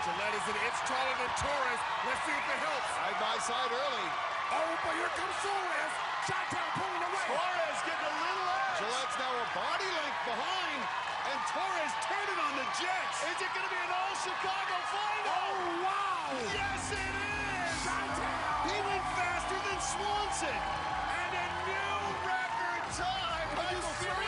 Gillett is an inch taller than Torres. Let's see if it helps. Side by side early. Oh, but here comes Suarez. Shot down, pulling away. Suarez getting a little edge. Gillett's now a body length behind. And Torres turning on the Jets. Is it going to be an all-Chicago final? Oh, wow. Yes, it is. He went faster than Swanson. And a new record time. Are Michael you serious?